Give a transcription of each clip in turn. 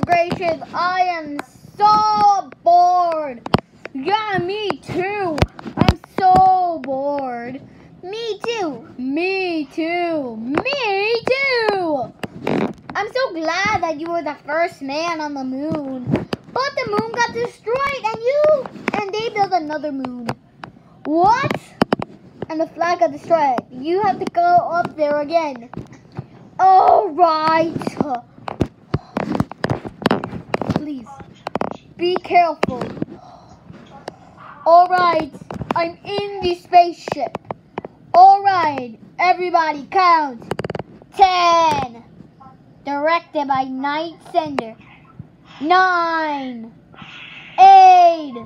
goodness gracious, I am so bored. Yeah, me too. I'm so bored. Me too. Me too. Me too. I'm so glad that you were the first man on the moon. But the moon got destroyed and you and they built another moon. What? And the flag got destroyed. You have to go up there again. Alright. Please. Be careful. Alright. I'm in the spaceship. Alright. Everybody count. Ten. Directed by Night Sender. Nine. Eight.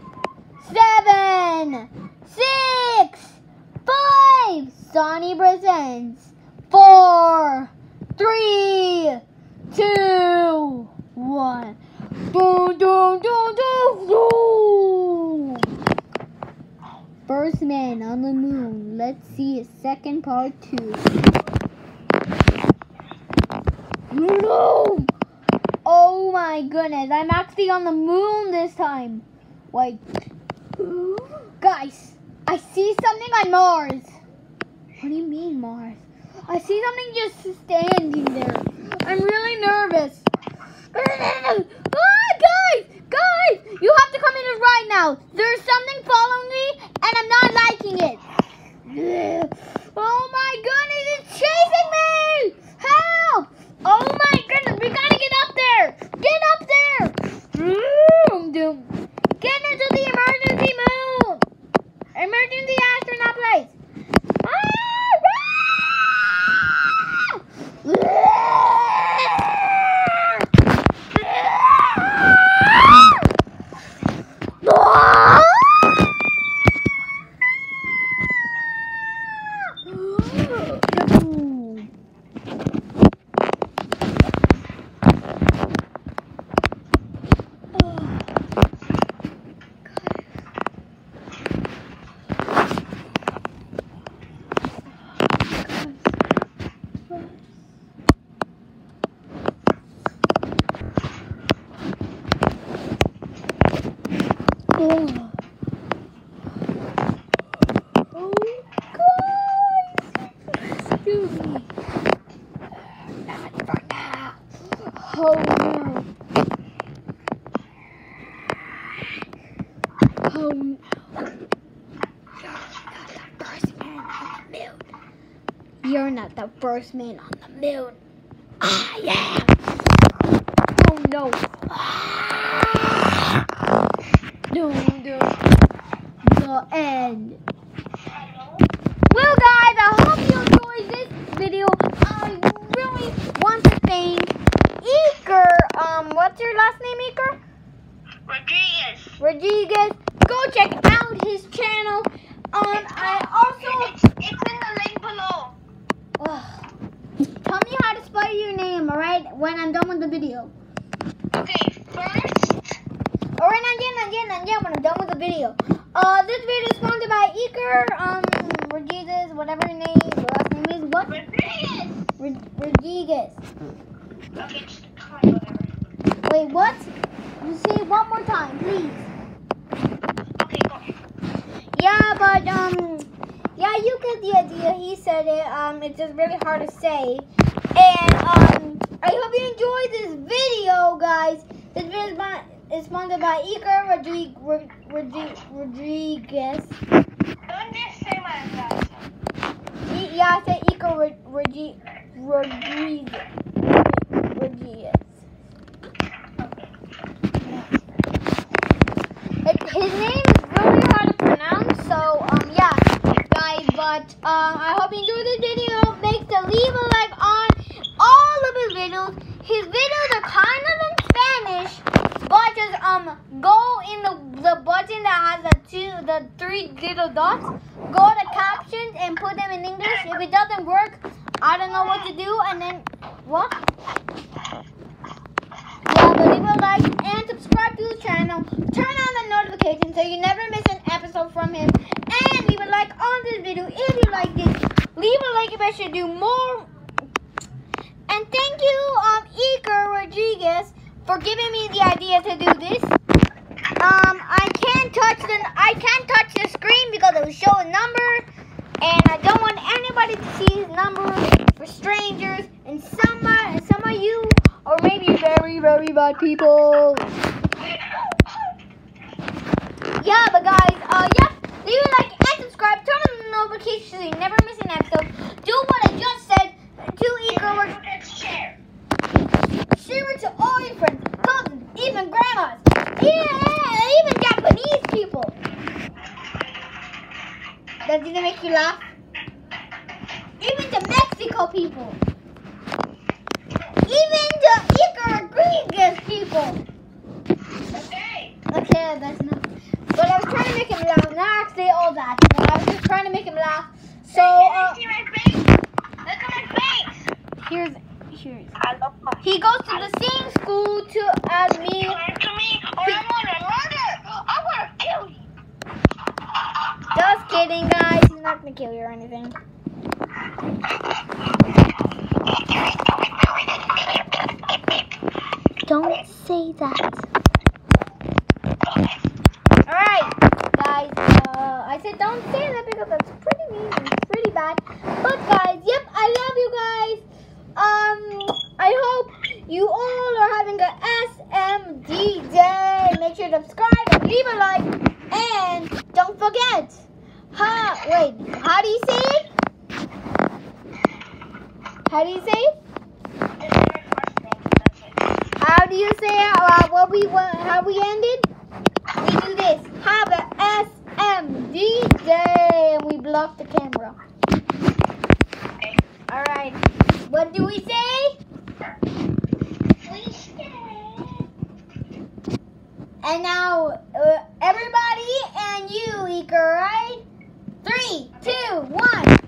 Seven. Six. Five. Sonny presents. Four. Three. Two. One. First man on the moon. Let's see a second part two. No! Oh my goodness, I'm actually on the moon this time. Wait. Guys, I see something on Mars. What do you mean, Mars? I see something just standing there. I'm really nervous. Guys! You have to come in right now. There's something following me, and I'm not liking it. Oh my goodness, it's chasing me! Help! Oh my goodness, we gotta get up there! Get up there! Vroom, doom. Get into the emergency moon! Emergency astronaut place! Ah! No. Oh. Oh, guys! Excuse me. Not for now. Oh, no. Oh, no. You're not the first man on the moon. You're not the first man on the moon. I am. Oh, no. Doom, doom. The end. Well, guys, I hope you enjoyed this video. I really want to thank Iker. Um, what's your last name, Iker? Rodriguez. Rodriguez. Go check out his channel. Um, I also. It's, it's in the link below. Ugh. Tell me how to spell your alright? When I'm done with the video. Okay, first, Alright, not yet, not yet, not yet. When I'm done with the video. Uh, this video is sponsored by Iker. Um, Rodriguez, whatever your name, your last name is. What? Rodriguez. Rod- Rodriguez. Okay, just whatever. Wait, what? You say it one more time, please. Okay, go. Yeah, but um, yeah, you get the idea. He said it. Um, it's just really hard to say. And um, I hope you enjoyed this video, guys. This video is, sponsored by Iker Rodri- Rod- Rodriguez. Don't just say my last name. Yeah, I said Iker Rodriguez. Rodriguez. His name is really hard to pronounce, so um yeah, guys. But uh, I hope you enjoyed this video. Make sure to leave a like on all of his videos. His videos are kind of in Spanish, but just um go in the the button that has the two the three little dots. Go to captions and put them in English. If it doesn't work, I don't know what to do. And then what? Yeah, but leave a like and subscribe to the channel. Turn on the notification so you never miss an episode from him. And leave a like on this video if you like this. Leave a like if I should do more. And thank you, um, Iker Rodriguez, for giving me the idea to do this. Um, I can't touch the I can't touch the screen because it will show a number, and I don't want anybody to see his number for strangers. And some uh, some of you are maybe very very bad people. Yeah, but guys, uh, yeah, leave a like and subscribe. Turn on the notifications so you never miss an episode. Do what I just said. Do equal work. Share. Share it to all your friends, cousins, even grandmas. Yeah, even Japanese people. That didn't make you laugh? Even the Mexico people. Even the Nicaraguan people. Okay. Okay, that's enough. But I was trying to make him laugh. Not actually all that. But I was just trying to make him laugh. So, uh, see my face? Look at my face. here's, here's. I He goes to the same school to as me. Come to me or I'm gonna murder. I'm gonna kill you. Just kidding, guys. He's not gonna kill you or anything. Don't say that. Alright, guys. Uh, I said don't say that because that's pretty mean and pretty bad. But guys, yep, I love you guys. Um, I hope you all are having a SMD day. Make sure to subscribe and leave a like. And don't forget. Ha, wait, how do you say it? How do you say it? This is my first name. That's it. How do you say? Uh, what we want, how we ended? We do this. Have a SMD day, and we block the camera. Okay. All right. What do we say? Please stay. And now, uh, everybody and you, Iker, right? Three, two, one.